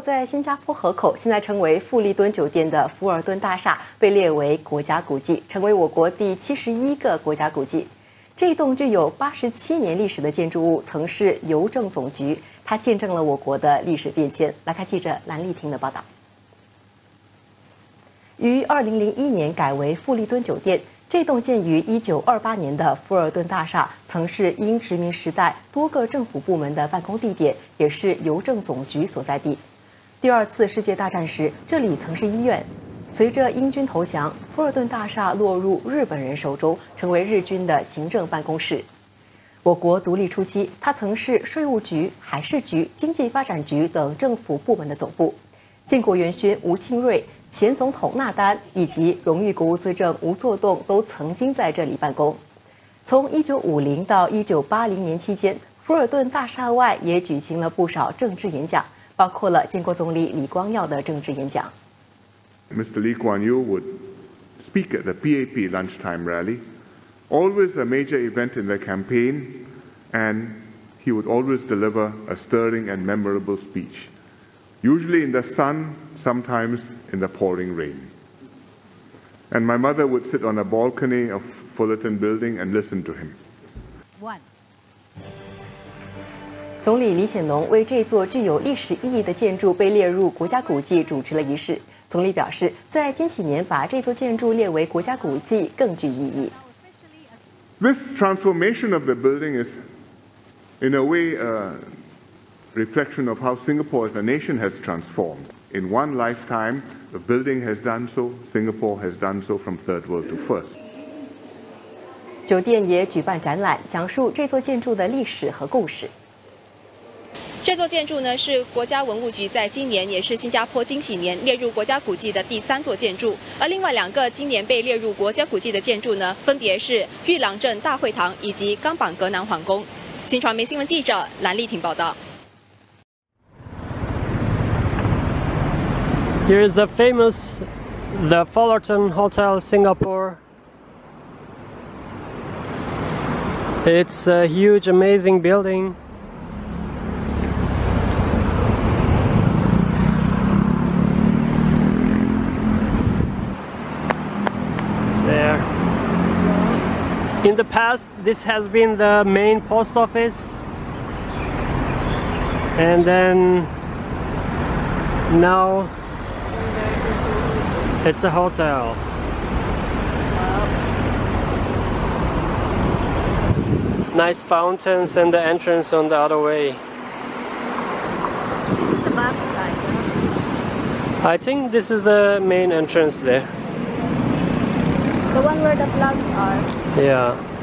在新加坡河口、现在称为富丽敦酒店的福尔顿大厦被列为国家古迹，成为我国第七十一个国家古迹。这栋具有八十七年历史的建筑物曾是邮政总局，它见证了我国的历史变迁。来看记者兰丽婷的报道。于二零零一年改为富丽敦酒店。这栋建于一九二八年的富尔顿大厦，曾是英殖民时代多个政府部门的办公地点，也是邮政总局所在地。第二次世界大战时，这里曾是医院。随着英军投降，富尔顿大厦落入日本人手中，成为日军的行政办公室。我国独立初期，它曾是税务局、海事局、经济发展局等政府部门的总部。建国元勋吴清瑞。前总统纳丹以及荣誉国务资政吴作栋都曾经在这里办公。从1950到1980年期间，福尔顿大厦外也举行了不少政治演讲，包括了建国总理李光耀的政治演讲。Mr. Lee Kuan Yew would speak at the PAP lunchtime rally, always a major event in the campaign, and he would always deliver a stirring and memorable speech. usually in the sun, sometimes in the pouring rain. And my mother would sit on a balcony of Fullerton Building and listen to him. One. 总理李显龙为这座具有历史意义的建筑被列入国家古迹主持了仪式。总理表示，在金禧年把这座建筑列为国家古迹更具意义。This transformation of the building is, in a way, uh, reflection of how Singapore as a nation has transformed. In one lifetime, the building has done so, Singapore has done so from third world to first. 酒店也举办展览，讲述这座建筑的历史和故事。这座建筑呢是国家文物局在今年也是新加坡金禧年列入国家古迹的第三座建筑，而另外两个今年被列入国家古迹的建筑呢，分别是玉廊镇大会堂以及冈榜格南皇宫。新传媒新闻记者蓝丽婷报道。Here is the famous the Fullerton Hotel Singapore. It's a huge amazing building. The past this has been the main post office and then now it's a hotel. Nice fountains and the entrance on the other way. I think this is the main entrance there. The one where the flags are. Yeah.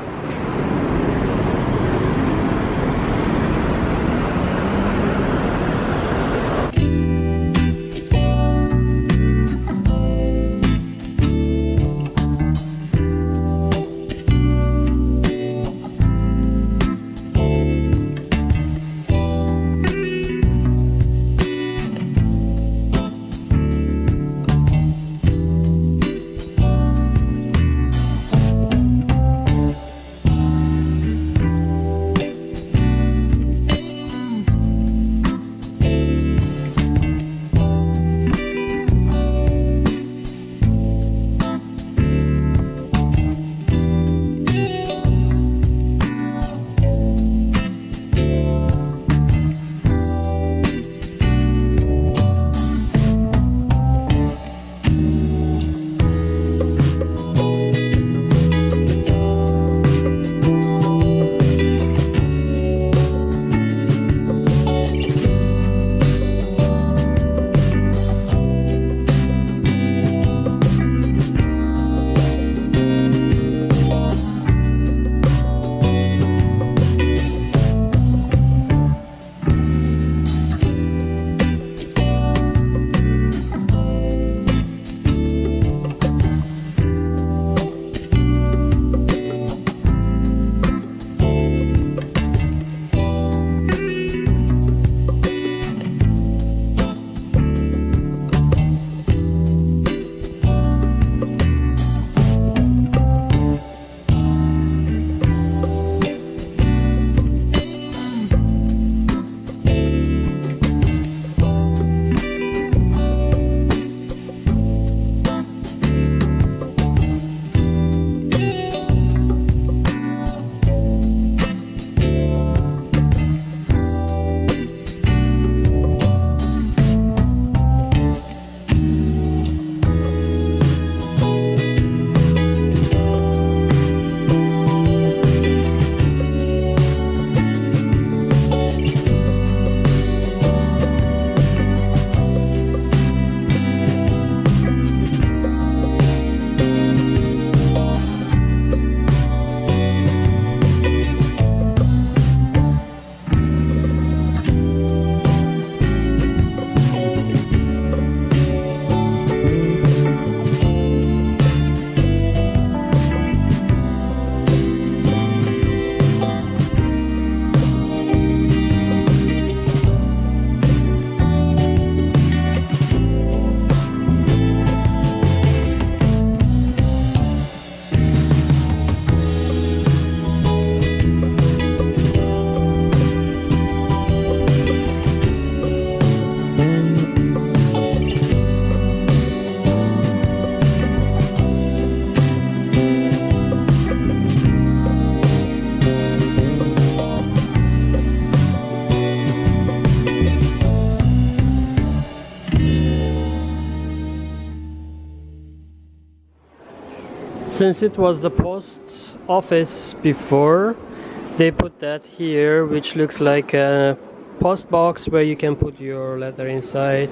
Since it was the post office before, they put that here, which looks like a post box where you can put your letter inside.